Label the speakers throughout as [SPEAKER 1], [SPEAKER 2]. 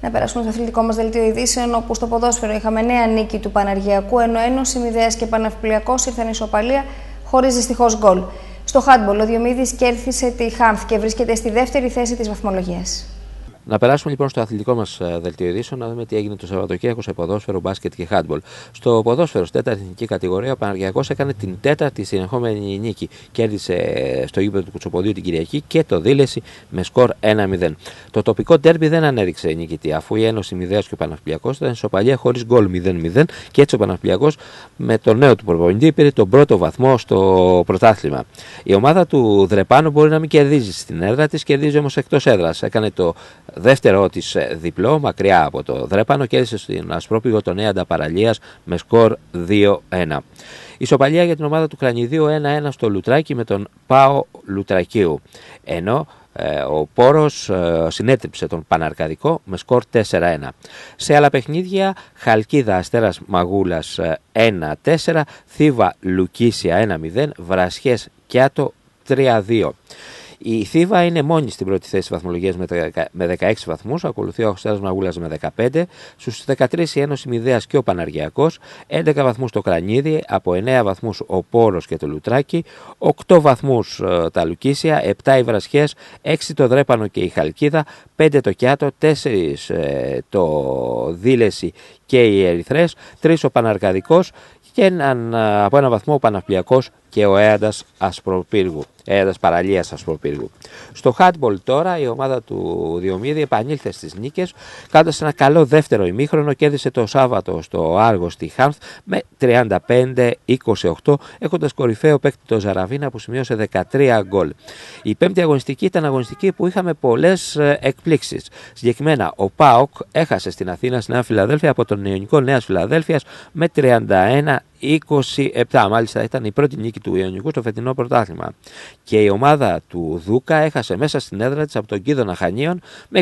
[SPEAKER 1] Να περάσουμε στο αθλητικό μας δελτίο ειδήσεων, όπου στο ποδόσφαιρο είχαμε νέα νίκη του Παναργιακού, ενώ Ένωση Μηδέας και Παναυπλιακό ήρθαν ισοπαλία χωρίς δυστυχώς γκολ. Στο χάντμπολ, ο Διομήδης κέρδισε τη Χάνθ και βρίσκεται στη δεύτερη θέση της βαθμολογίας.
[SPEAKER 2] Να περάσουμε λοιπόν στο αθλητικό μας ε, δελτίο ειδήσεων να δούμε τι έγινε το Σαββατοκύριακο σε ποδόσφαιρο, μπάσκετ και χάντμπολ. Στο ποδόσφαιρο, στη τέταρτη εθνική κατηγορία, ο Παναργιακό έκανε την τέταρτη συνεχόμενη νίκη. Κέρδισε ε, στο γήπεδο του Κουτσοποδίου την Κυριακή και το δήλεση με σκορ 1-0. Το τοπικό τέρμπι δεν ανέδειξε νικητή, αφού η Ένωση Μηδέας και ο Παναυπλιακό ήταν ισοπαλία χωρίς γκολ 0-0 και έτσι ο Παναυπλιακό με το νέο του προπονητή πήρε τον πρώτο βαθμό στο πρωτάθλημα. Η ομάδα του Δρεπάνου μπορεί να μην κερδίζει στην έδρα της, κερδίζει όμως εκτός έδρας. Έκανε το δεύτερο της ε, διπλό, μακριά από το Δρέπανο, κέρδισε στην Ασπρόπηγο τον Νέα Παραλίας με σκορ 2-1. Ισοπαλία για την ομάδα του Κρανιδίου 1-1 στο Λουτράκι με τον Πάο Λουτρακίου. Ενώ ε, ο Πόρος ε, συνέτριψε τον Παναρκαδικό με σκορ 4-1. Σε άλλα παιχνίδια, Χαλκίδα Αστέρας Μαγούλας 1-4, Θήβα Λουκίσια 1-0, Βρασιές Κιάτο 3-2. Η Θήβα είναι μόνη στην πρώτη θέση βαθμολογίας με 16 βαθμούς. Ακολουθεί ο Αχστέρα Μαγούλας με 15. Στους 13 η Ένωση Μηδέας και ο Παναργιακό. 11 βαθμούς το Κρανίδι. Από 9 βαθμούς ο Πόρος και το Λουτράκι. 8 βαθμούς ε, τα Λουκίσια. 7 οι Βρασιέ. 6 το Δρέπανο και η Χαλκίδα. 5 το Κιάτο. 4 ε, το Δήλεση και οι Ερυθρές. 3 ο Παναρκαδικός. Και έναν, ε, από ένα βαθμό ο Παναυπλιακός και ο Έαντας Ασπροπύργου. Έαντας Παραλίας Ασπροπύργου. Στο handball τώρα η ομάδα του Διομήδη επανήλθε στις νίκες, κάνοντας ένα καλό δεύτερο ημίχρονο. Κέρδισε το Σάββατο στο Άργο στη Χάμφ με 35-28, έχοντας κορυφαίο παίκτη το Ζαραβίνα που σημείωσε 13 γκολ. Η πέμπτη αγωνιστική ήταν αγωνιστική που είχαμε πολλές ε, εκπλήξεις. Συγκεκριμένα, ο Πάοκ έχασε στην Αθήνα, στη Νέα Φιλαδέλφια από τον Ιωνικό Νέας Φιλαδέλφιας με 31 27. Μάλιστα ήταν η πρώτη νίκη του Ιωνικού στο φετινό πρωτάθλημα. Και η ομάδα του Δούκα έχασε μέσα στην έδρα της από τον Κίδωνα Χανίων με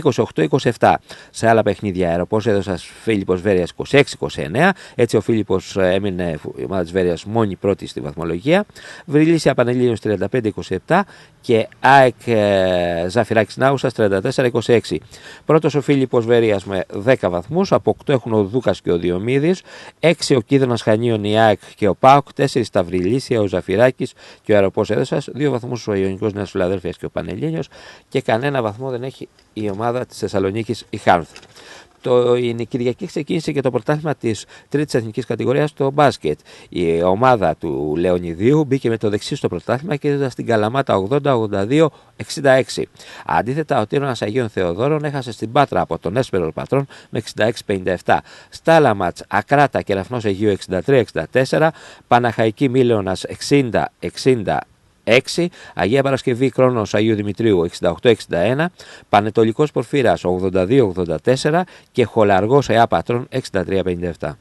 [SPEAKER 2] 28-27. Σε άλλα παιχνίδια αεροπό έδωσε Φίλιππος Βέρεια 26-29. Έτσι ο Φίλιππος έμεινε η ομάδα της Βέρεια μόνη πρώτη στη βαθμολογία. Βρυλίσια Πανελίνος 35-27 και ΑΕΚ ε, Ζαφυράκης Νάουσα 34-26. Πρώτος ο Φίλιππος Βέρεια με 10 βαθμούς. Από 8 έχουν ο Δούκας και ο Διομήδης. 6 ο Κίδωνας Χανίων η ΑΕΚ και ο ΠΑΟΚ, 4 στα Βρυλίσια, ο Ζαφυράκης και ο Αεροπό Έδεσα, 2 βαθμούς ο Ιωνικός Νέας Φιλαδέλφιας και ο Πανελίνιο και κανένα βαθμό δεν έχει η ομάδα της Θεσσαλονίκης η Χάρθ. Το, η Κυριακή ξεκίνησε και το πρωτάθλημα της τρίτης εθνικής κατηγορίας στο μπάσκετ. Η ομάδα του Λεωνιδίου μπήκε με το δεξί στο πρωτάθλημα και έδωσε στην Καλαμάτα 80-82-66. Αντίθετα, ο Τύρονα Αγίων Θεοδόρων έχασε στην Πάτρα από τον Έσπερο Πατρών με 66-57. Στάλαματ Ακράτα και Ραφνό Αιγείου 63-64. Παναχαϊκή Μίλωνα 60-60. 6, Αγία Παρασκευή Κρόνος Αγίου Δημητρίου 68-61, Πανετολικός Πορφύρας 82-84 και Χολαργός Αιά Πατρών 63-57.